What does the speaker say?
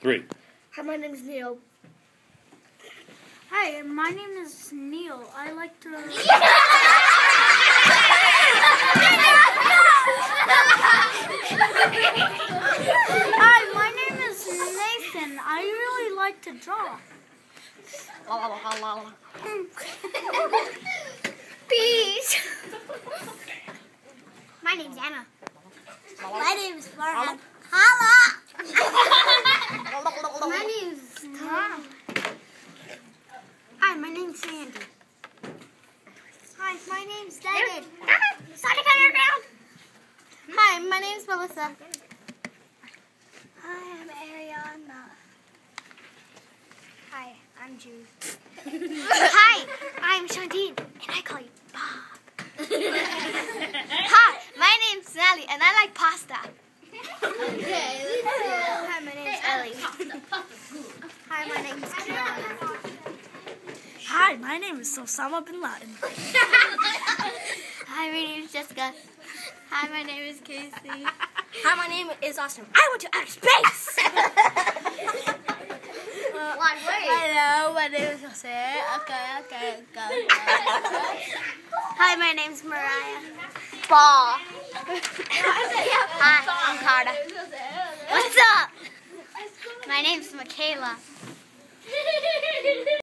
Three. Hi, my name is Neil. Hi, my name is Neil. I like to. Hi, my name is Nathan. I really like to draw. Peace. my name's Anna. My name is Farhan. Holla. my name's Tom. Hi, my name's Sandy. Hi, my name's David. Uh-huh. Sorry, cut around. Hi, my name's Melissa. Hi, I'm Ariana. Hi, I'm Jude. Hi, I'm Shantine, and I call you Bob. Hi, my name's Sally, and I like pasta. Okay, let's Hi, my name's uh, Ellie. Hi, my name's Kiana. Hi, my name is Osama bin Laden. Hi, my name is Jessica. Hi, my name is Casey. Hi, my name is Austin. I went to outer space. One way. Hello, my name is Jose. Okay, okay, okay. Hi, my name's Mariah. Ball. Hi, I'm Carter. What's up? My name's Michaela.